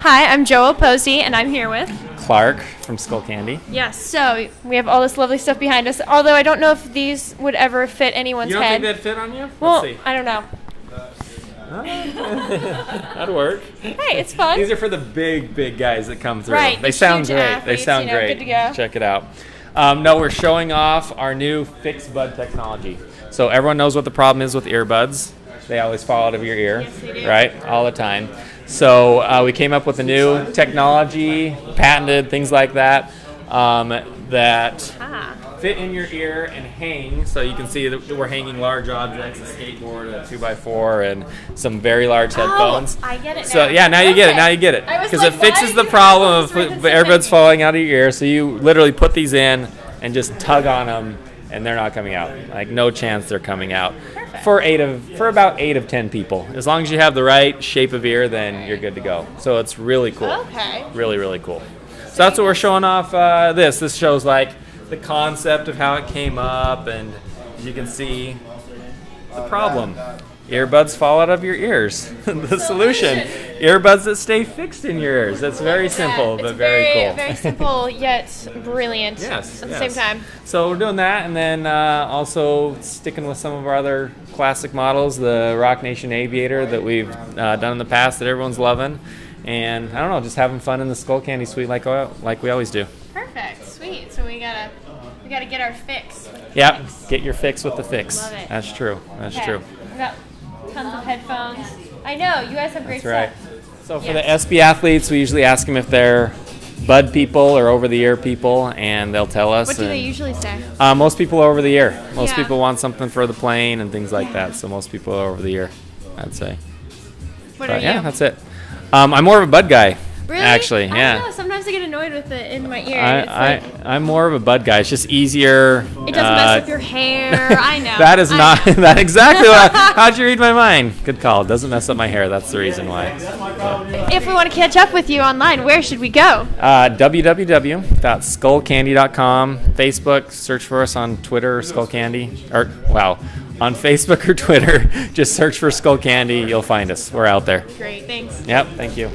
Hi, I'm Joell Posey, and I'm here with. Clarke from Skullcandy. Yes. So we have all this lovely stuff behind us. Although I don't know if these would ever fit anyone's You don't head. think that'd fit on you? well, Let's see. I don't know. That'd work. Hey, it's fun. These are for the big, big guys that come through. Right, They sound huge great. athletes, they sound you know, great. good to go. Check it out. Um, no, we're showing off our new fixed bud technology. So everyone knows what the problem is with earbuds. They always fall out of your ear, Yes, they do. right? All the time. So uh, we came up with a new technology, patented things like that, um, that ah. fit in your ear and hang. So you can see that we're hanging large objects a skateboard a 2x4 and some very large headphones. Oh, I get it so yeah now you get it now you get it. Because like, it fixes the problem of right f- next to earbuds falling out of your ear. So you literally put these in and just tug on them and they're not coming out. Like no chance they're coming out. Perfect. for eight of for about eight of ten people. As long as you have the right shape of ear then you're good to go. So it's really cool. Okay. really really cool. So that's what we're showing off uh, this. This shows like the concept of how it came up and you can see the problem earbuds fall out of your ears the solution earbuds that stay fixed in your ears that's very simple It's but very, cool Very simple yet brilliant. Yes. At the yes. same time. So we're doing that, and then uh, also sticking with some of our other classic models, the Roc Nation Aviator that we've uh, done in the past that everyone's loving, and I don't know, just having fun in the Skullcandy Suite like uh, like we always do. Perfect. Sweet. So we gotta we gotta get our fix. Yep, get your fix with the fix. Love it. That's true. That's Okay. true. Tons of headphones. I know you guys have great That's right. stuff. So for the ESPY athletes, we usually ask them if they're bud people or over the ear people, and they'll tell us. What do they usually say? Uh, most people are over the ear. Most Yeah. people want something for the plane and things like that. So most people are over the ear, I'd say. What But are yeah, you? that's it. Um, I'm more of a bud guy. Really? Actually, I yeah. Sometimes I get annoyed with it in my ear. I, it's I, like, I'm more of a bud guy. It's just easier. it doesn't mess with your hair. I know. that is I not that exactly. What, how'd you read my mind? Good call. It doesn't mess up my hair. That's the reason why. If we want to catch up with you online, where should we go? Uh, www.skullcandy.com. Facebook. Search for us on Twitter, Skullcandy. Or wow, on Facebook or Twitter, just search for Skullcandy. You'll find us. We're out there. Great. Thanks. Yep. Thank you.